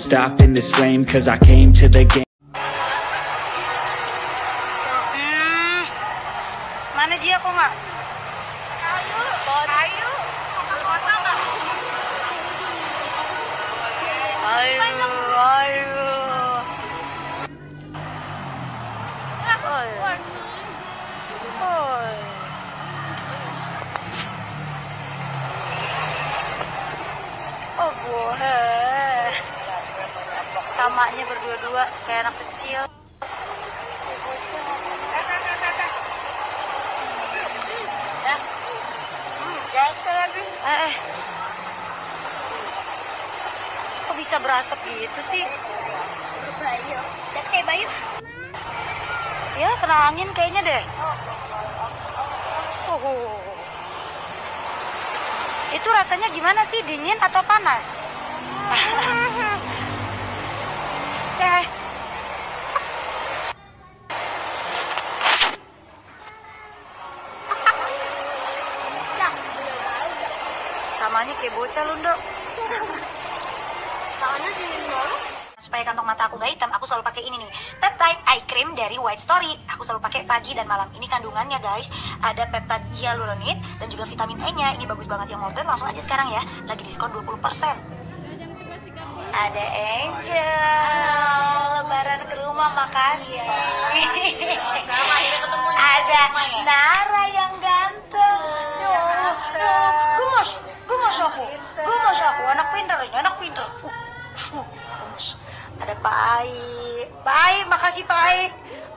Stop in this flame Cause I came to the game mm. Mana Oh, boy. Samanya berdua-dua kayak anak kecil. Eh, eh. Kok bisa berasap gitu sih? Bayu. Kayak Bayu. Ya, kena angin kayaknya deh. Oh. Itu rasanya gimana sih? Dingin atau panas? eh. Samanya kayak bocah lu, Dok. Tangannya supaya kantong mata aku gak hitam, aku selalu pakai ini nih. Peptide eye cream dari White Story. Aku selalu pakai pagi dan malam. Ini kandungannya guys, ada peptide hyaluronate dan juga vitamin E-nya. Ini bagus banget yang order langsung aja sekarang ya. Lagi diskon 20%. Ada Angel, lebaran ke rumah makasih. Sama akhirnya ketemu Ada ya? Nara yang ganteng. Ya Allah, ya Allah. Gemes, gemes aku. Gemes aku, anak pintar anak pintar. Uh, uh, gemes. Ada Pak Ai. Pak Ai, makasih Pak Ai.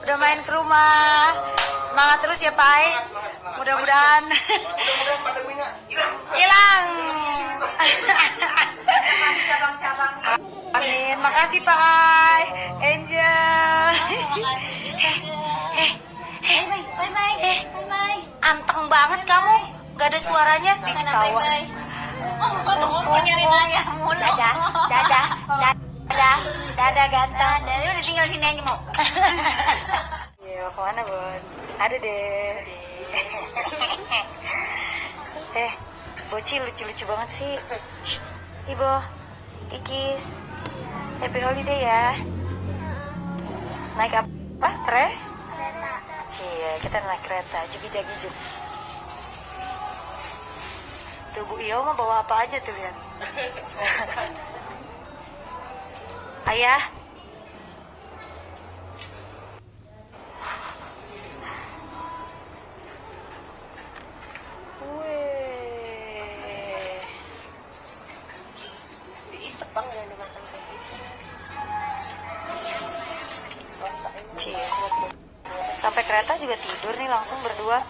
Udah main ke rumah. Semangat terus ya Pak Ai. Mudah-mudahan Mudah-mudahan pandeminya hilang. hilang. Makasih Pak Ai. Angel. Eh, eh, Bye bye. eh, Bye bye. anteng banget kamu. Gak ada suaranya. Bye bye. Oh, kok tuh nyari nanya mulu. Dadah, dadah, dadah, dadah ganteng. Dari udah tinggal sini aja mau. Iya, ke mana Bon? Ada deh. eh, Boci lucu-lucu banget sih. Shh, Ibo, Ikis, happy holiday ya. Naik apa? Tre? Cie, kita naik kereta, jugi-jagi juk. Tuh Bu Iyo mah bawa apa aja tuh lihat. Ayah, Weh. Diisep bang Sampai kereta juga tidur nih langsung berdua.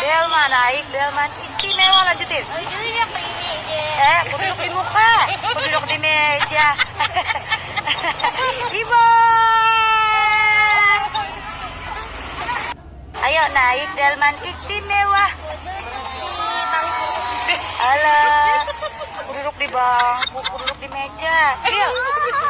Delman naik, Delman istimewa lanjutin. Oh? Eh, aku duduk di muka, aku duduk di meja. Ibu. Ayo naik Delman istimewa. Halo. Aku duduk di bangku, aku duduk di meja. Yuk.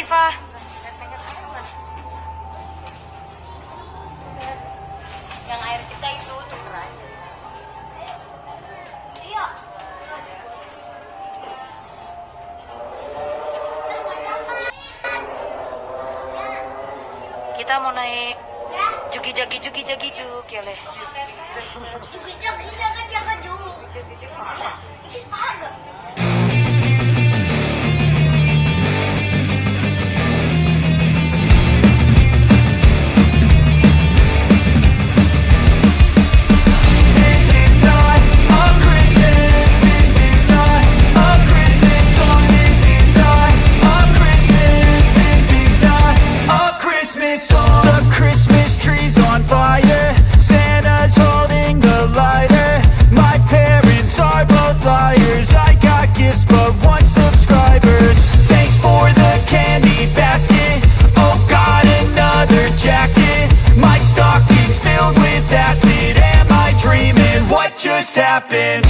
Yang air kita itu tuker aja. Iya. Kita mau naik jugi jagi jugi jagi juk ya leh. Is not just